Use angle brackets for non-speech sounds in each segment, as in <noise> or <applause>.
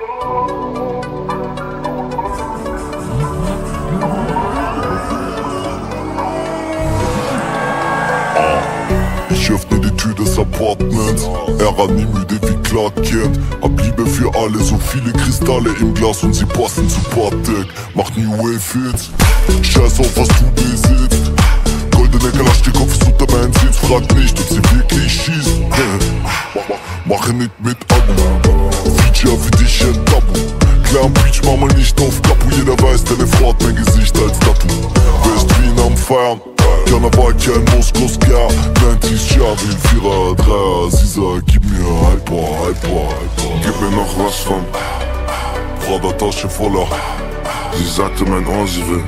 Ich öffne die Tür des Apartments. Er nie müde wie Clark Kent. Hab Liebe für alle, so viele Kristalle im Glas und sie passen zu Patek. Mach New Wave Hits. Scheiß auf, was du besitzt. Goldene Kalaschnikow ist unter meinen Sitz. Frag nicht, ob sie wirklich schießt. <laughs> Mache nicht mit Abu. Feature für dich ein Tabu. Klar am Beach, mach mal nicht auf Kapu. Jeder weiß, deine Frau hat mein Gesicht als Tattoo. West Wien am Feiern. Karneval, kein Moskos, ja 90s Jahre, Vierer, Dreier Sie sagt, gib mir Hyper, Hyper, Hyper Gib mir noch was von Prada Tasche voller Sie sagte mein Ohr, sie will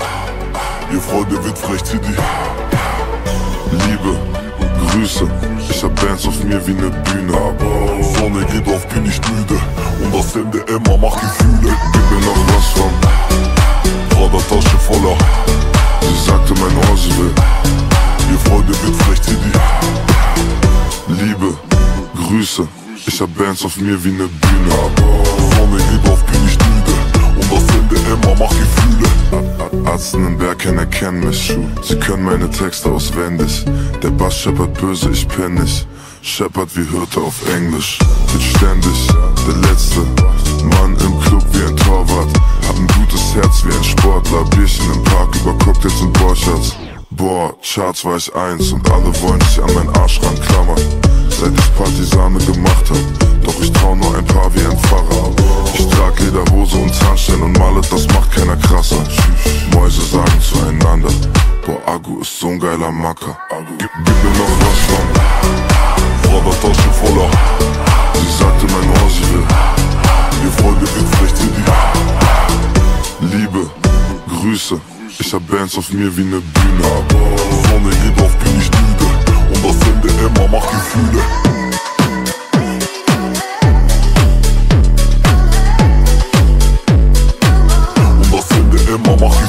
Ihr Freunde wird frech, zieh die Liebe, Grüße. Ich hab Bands auf mir wie ne Bühne Sonne geht auf, bin ich müde. Und das Ende immer macht Gefühle. Gib mir noch was von Prada Tasche voller. Sie sagte mein Ohr, will Ihr Freunde wird zieh die Liebe, Grüße. Ich hab Bands auf mir wie ne Bühne Sonne geht auf, bin ich müde. Und das Ende immer macht Gefühle. Arzten im Berg kennen erkennen mich Sie können meine Texte auswendig. Der Bass scheppert böse, ich penn nicht Scheppert wie Hirte auf Englisch. Bin ständig. Der Letzte Mann im Club wie ein Torwart. Hab ein gutes Herz wie ein Sportler. Bierchen im Park über Cocktails und Borchards Boah, Charts war ich eins und alle wollen sich an meinen Arsch ranklammern. Seit ich Partisane gemacht hab Doch ich trau Mäuse sagen zueinander Boah, Agu ist so'n geiler Macker. Gib, gib mir noch was Russland Robotertasche voller. Sie sagte, mein Ohr, sie will. Ihr Freunde wird vielleicht die Liebe, Grüße. Ich hab Bands auf mir wie ne Bühne Sonne geht auf, bin ich müde Und das Ende immer macht Gefühle